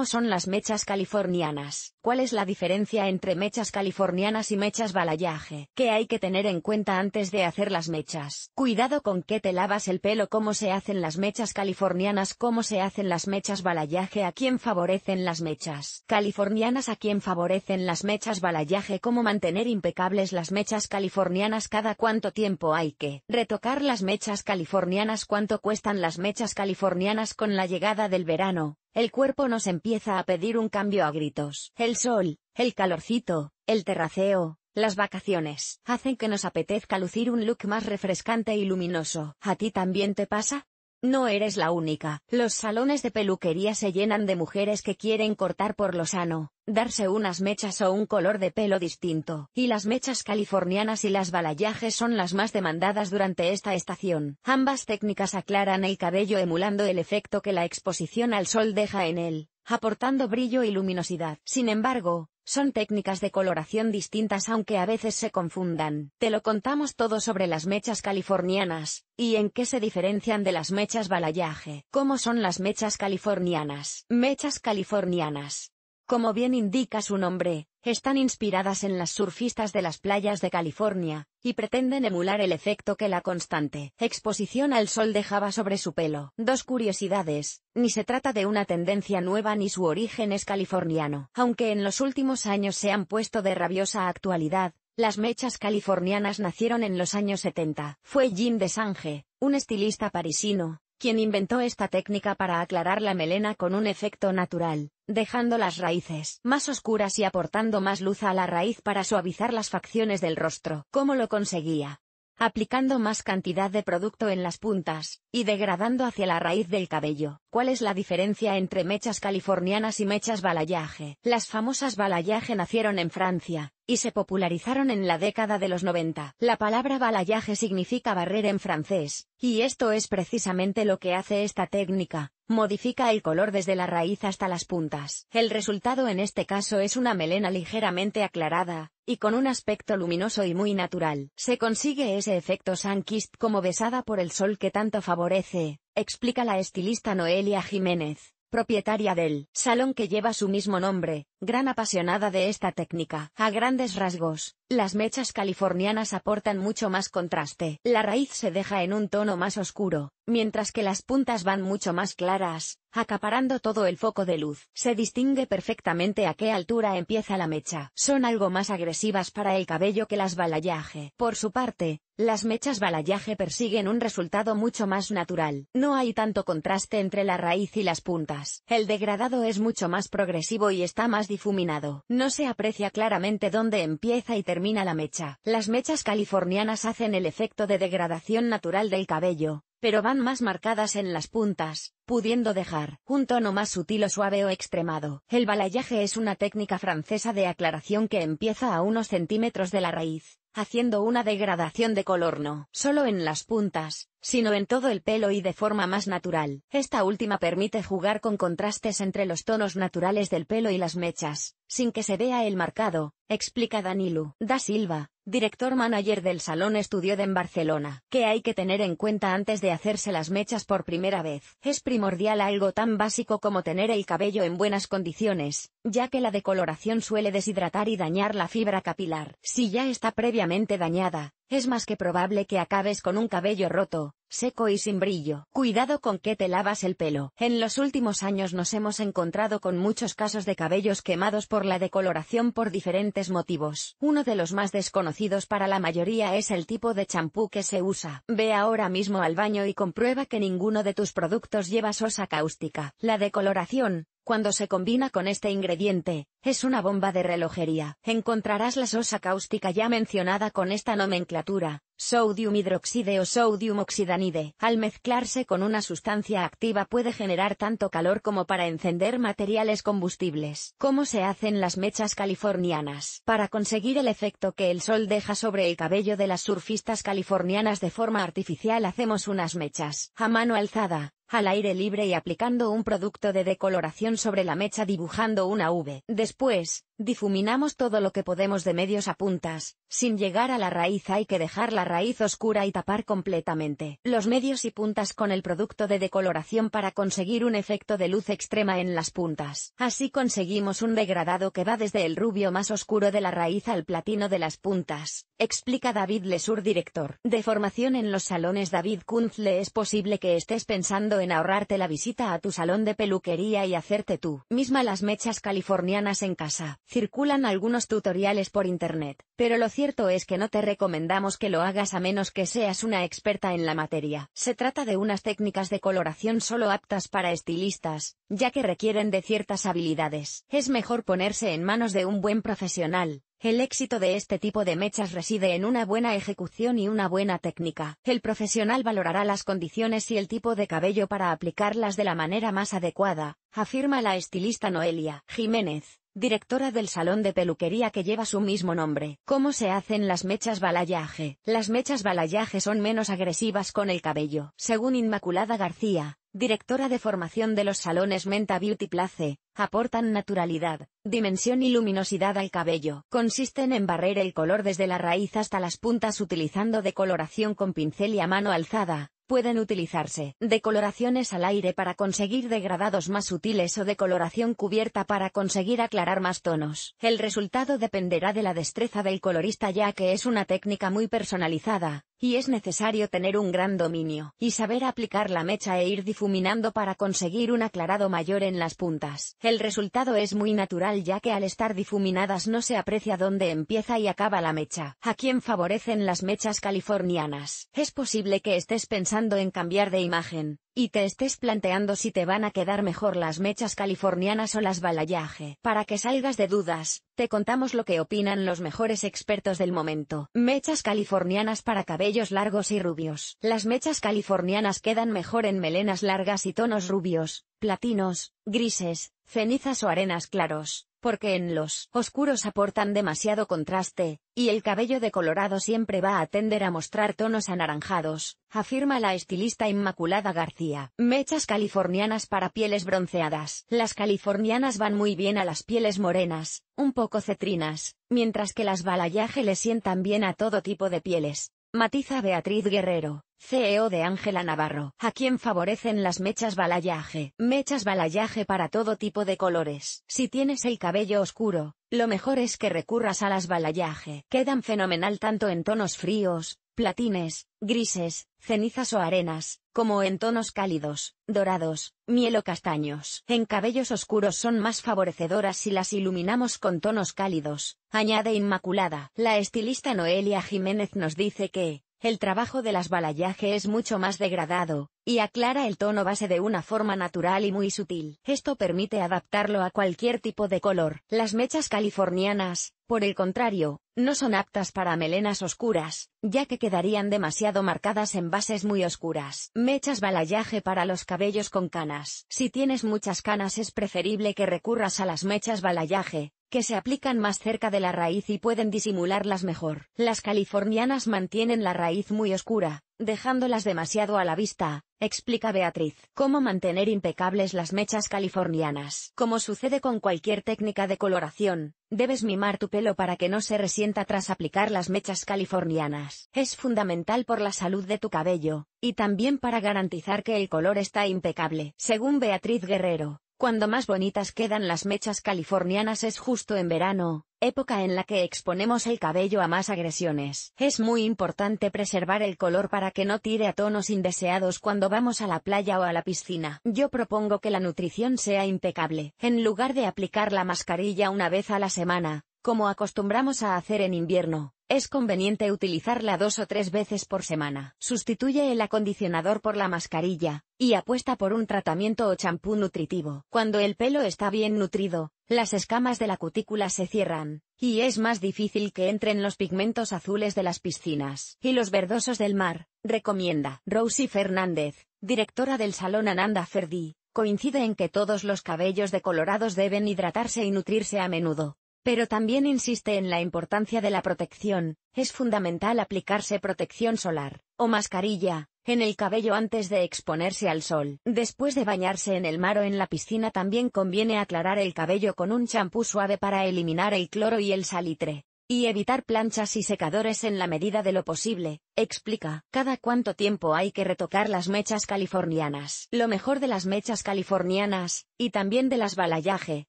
¿Cómo son las mechas californianas? ¿Cuál es la diferencia entre mechas californianas y mechas balayage? ¿Qué hay que tener en cuenta antes de hacer las mechas? Cuidado con que te lavas el pelo. ¿Cómo se hacen las mechas californianas? ¿Cómo se hacen las mechas balayage? ¿A quién favorecen las mechas californianas? ¿A quién favorecen las mechas balayage? ¿Cómo mantener impecables las mechas californianas? ¿Cada cuánto tiempo hay que retocar las mechas californianas? ¿Cuánto cuestan las mechas californianas con la llegada del verano? El cuerpo nos empieza a pedir un cambio a gritos. El sol, el calorcito, el terraceo, las vacaciones, hacen que nos apetezca lucir un look más refrescante y luminoso. ¿A ti también te pasa? No eres la única. Los salones de peluquería se llenan de mujeres que quieren cortar por lo sano, darse unas mechas o un color de pelo distinto. Y las mechas californianas y las balayajes son las más demandadas durante esta estación. Ambas técnicas aclaran el cabello emulando el efecto que la exposición al sol deja en él, aportando brillo y luminosidad. Sin embargo, son técnicas de coloración distintas aunque a veces se confundan. Te lo contamos todo sobre las mechas californianas, y en qué se diferencian de las mechas balayage. ¿Cómo son las mechas californianas? Mechas californianas. Como bien indica su nombre, están inspiradas en las surfistas de las playas de California, y pretenden emular el efecto que la constante exposición al sol dejaba sobre su pelo. Dos curiosidades, ni se trata de una tendencia nueva ni su origen es californiano. Aunque en los últimos años se han puesto de rabiosa actualidad, las mechas californianas nacieron en los años 70. Fue Jim Desange, un estilista parisino, quien inventó esta técnica para aclarar la melena con un efecto natural, dejando las raíces más oscuras y aportando más luz a la raíz para suavizar las facciones del rostro. ¿Cómo lo conseguía? aplicando más cantidad de producto en las puntas, y degradando hacia la raíz del cabello. ¿Cuál es la diferencia entre mechas californianas y mechas balayage? Las famosas balayage nacieron en Francia, y se popularizaron en la década de los 90. La palabra balayage significa barrer en francés, y esto es precisamente lo que hace esta técnica, modifica el color desde la raíz hasta las puntas. El resultado en este caso es una melena ligeramente aclarada, y con un aspecto luminoso y muy natural. Se consigue ese efecto sun-kissed como besada por el sol que tanto favorece, explica la estilista Noelia Jiménez propietaria del salón que lleva su mismo nombre, gran apasionada de esta técnica. A grandes rasgos, las mechas californianas aportan mucho más contraste. La raíz se deja en un tono más oscuro, mientras que las puntas van mucho más claras, acaparando todo el foco de luz. Se distingue perfectamente a qué altura empieza la mecha. Son algo más agresivas para el cabello que las balayage. Por su parte, las mechas balayage persiguen un resultado mucho más natural. No hay tanto contraste entre la raíz y las puntas. El degradado es mucho más progresivo y está más difuminado. No se aprecia claramente dónde empieza y termina la mecha. Las mechas californianas hacen el efecto de degradación natural del cabello, pero van más marcadas en las puntas, pudiendo dejar un tono más sutil o suave o extremado. El balayaje es una técnica francesa de aclaración que empieza a unos centímetros de la raíz, haciendo una degradación de color no solo en las puntas, sino en todo el pelo y de forma más natural. Esta última permite jugar con contrastes entre los tonos naturales del pelo y las mechas, sin que se vea el marcado, explica Danilo da Silva, director manager del Salón Estudio de en Barcelona. ¿Qué hay que tener en cuenta antes de hacerse las mechas por primera vez? Es primordial algo tan básico como tener el cabello en buenas condiciones, ya que la decoloración suele deshidratar y dañar la fibra capilar. Si ya está previamente dañada, es más que probable que acabes con un cabello roto, seco y sin brillo. Cuidado con que te lavas el pelo. En los últimos años nos hemos encontrado con muchos casos de cabellos quemados por la decoloración por diferentes motivos. Uno de los más desconocidos para la mayoría es el tipo de champú que se usa. Ve ahora mismo al baño y comprueba que ninguno de tus productos lleva sosa cáustica. La decoloración, cuando se combina con este ingrediente, es una bomba de relojería. Encontrarás la sosa cáustica ya mencionada con esta nomenclatura, sodium hidroxide o sodium oxidanide. Al mezclarse con una sustancia activa puede generar tanto calor como para encender materiales combustibles. ¿Cómo se hacen las mechas californianas? Para conseguir el efecto que el sol deja sobre el cabello de las surfistas californianas de forma artificial hacemos unas mechas a mano alzada, al aire libre y aplicando un producto de decoloración sobre la mecha dibujando una V. Después, Difuminamos todo lo que podemos de medios a puntas, sin llegar a la raíz hay que dejar la raíz oscura y tapar completamente los medios y puntas con el producto de decoloración para conseguir un efecto de luz extrema en las puntas. Así conseguimos un degradado que va desde el rubio más oscuro de la raíz al platino de las puntas, explica David Lesur director de formación en los salones David Kunzle es posible que estés pensando en ahorrarte la visita a tu salón de peluquería y hacerte tú misma las mechas californianas en casa. Circulan algunos tutoriales por internet, pero lo cierto es que no te recomendamos que lo hagas a menos que seas una experta en la materia. Se trata de unas técnicas de coloración solo aptas para estilistas, ya que requieren de ciertas habilidades. Es mejor ponerse en manos de un buen profesional, el éxito de este tipo de mechas reside en una buena ejecución y una buena técnica. El profesional valorará las condiciones y el tipo de cabello para aplicarlas de la manera más adecuada, afirma la estilista Noelia Jiménez directora del salón de peluquería que lleva su mismo nombre. ¿Cómo se hacen las mechas balayaje? Las mechas balayaje son menos agresivas con el cabello. Según Inmaculada García, directora de formación de los salones Menta Beauty Place, aportan naturalidad, dimensión y luminosidad al cabello. Consisten en barrer el color desde la raíz hasta las puntas utilizando decoloración con pincel y a mano alzada, Pueden utilizarse decoloraciones al aire para conseguir degradados más sutiles o decoloración cubierta para conseguir aclarar más tonos. El resultado dependerá de la destreza del colorista ya que es una técnica muy personalizada, y es necesario tener un gran dominio y saber aplicar la mecha e ir difuminando para conseguir un aclarado mayor en las puntas. El resultado es muy natural ya que al estar difuminadas no se aprecia dónde empieza y acaba la mecha. ¿A quién favorecen las mechas californianas? Es posible que estés pensando en cambiar de imagen, y te estés planteando si te van a quedar mejor las mechas californianas o las balayaje. Para que salgas de dudas, te contamos lo que opinan los mejores expertos del momento. Mechas californianas para cabellos largos y rubios. Las mechas californianas quedan mejor en melenas largas y tonos rubios, platinos, grises, cenizas o arenas claros porque en los oscuros aportan demasiado contraste, y el cabello decolorado siempre va a tender a mostrar tonos anaranjados, afirma la estilista Inmaculada García. Mechas californianas para pieles bronceadas. Las californianas van muy bien a las pieles morenas, un poco cetrinas, mientras que las balayaje le sientan bien a todo tipo de pieles. Matiza Beatriz Guerrero, CEO de Ángela Navarro. ¿A quién favorecen las mechas balayaje? Mechas balayaje para todo tipo de colores. Si tienes el cabello oscuro, lo mejor es que recurras a las balayaje. Quedan fenomenal tanto en tonos fríos, platines, grises, cenizas o arenas, como en tonos cálidos, dorados, miel o castaños. En cabellos oscuros son más favorecedoras si las iluminamos con tonos cálidos, añade Inmaculada. La estilista Noelia Jiménez nos dice que, el trabajo de las balayaje es mucho más degradado, y aclara el tono base de una forma natural y muy sutil. Esto permite adaptarlo a cualquier tipo de color. Las mechas californianas, por el contrario, no son aptas para melenas oscuras, ya que quedarían demasiado marcadas en bases muy oscuras. Mechas balayaje para los cabellos con canas. Si tienes muchas canas es preferible que recurras a las mechas balayaje, que se aplican más cerca de la raíz y pueden disimularlas mejor. Las californianas mantienen la raíz muy oscura, dejándolas demasiado a la vista, explica Beatriz. ¿Cómo mantener impecables las mechas californianas? Como sucede con cualquier técnica de coloración, debes mimar tu pelo para que no se resienta tras aplicar las mechas californianas. Es fundamental por la salud de tu cabello, y también para garantizar que el color está impecable. Según Beatriz Guerrero, cuando más bonitas quedan las mechas californianas es justo en verano, época en la que exponemos el cabello a más agresiones. Es muy importante preservar el color para que no tire a tonos indeseados cuando vamos a la playa o a la piscina. Yo propongo que la nutrición sea impecable. En lugar de aplicar la mascarilla una vez a la semana, como acostumbramos a hacer en invierno, es conveniente utilizarla dos o tres veces por semana. Sustituye el acondicionador por la mascarilla, y apuesta por un tratamiento o champú nutritivo. Cuando el pelo está bien nutrido, las escamas de la cutícula se cierran, y es más difícil que entren los pigmentos azules de las piscinas y los verdosos del mar, recomienda. Rosie Fernández, directora del Salón Ananda Ferdi, coincide en que todos los cabellos decolorados deben hidratarse y nutrirse a menudo. Pero también insiste en la importancia de la protección, es fundamental aplicarse protección solar, o mascarilla, en el cabello antes de exponerse al sol. Después de bañarse en el mar o en la piscina también conviene aclarar el cabello con un champú suave para eliminar el cloro y el salitre. Y evitar planchas y secadores en la medida de lo posible, explica. Cada cuánto tiempo hay que retocar las mechas californianas. Lo mejor de las mechas californianas, y también de las balayaje,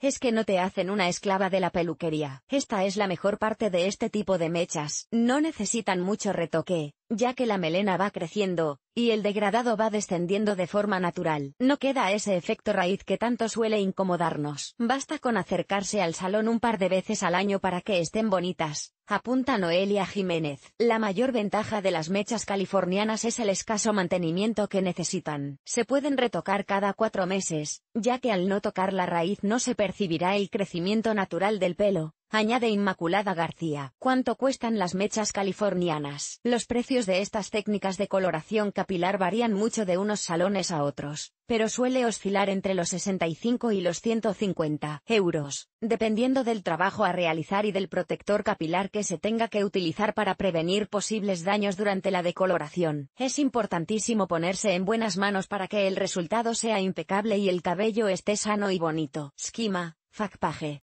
es que no te hacen una esclava de la peluquería. Esta es la mejor parte de este tipo de mechas. No necesitan mucho retoque, ya que la melena va creciendo, y el degradado va descendiendo de forma natural. No queda ese efecto raíz que tanto suele incomodarnos. Basta con acercarse al salón un par de veces al año para que estén bonitas, apunta Noelia Jiménez. La mayor ventaja de las mechas californianas es el escaso mantenimiento que necesitan. Se pueden retocar cada cuatro meses, ya que al no tocar la raíz no se percibirá el crecimiento natural del pelo, Añade Inmaculada García. ¿Cuánto cuestan las mechas californianas? Los precios de estas técnicas de coloración capilar varían mucho de unos salones a otros, pero suele oscilar entre los 65 y los 150 euros, dependiendo del trabajo a realizar y del protector capilar que se tenga que utilizar para prevenir posibles daños durante la decoloración. Es importantísimo ponerse en buenas manos para que el resultado sea impecable y el cabello esté sano y bonito. Schema, Facpage.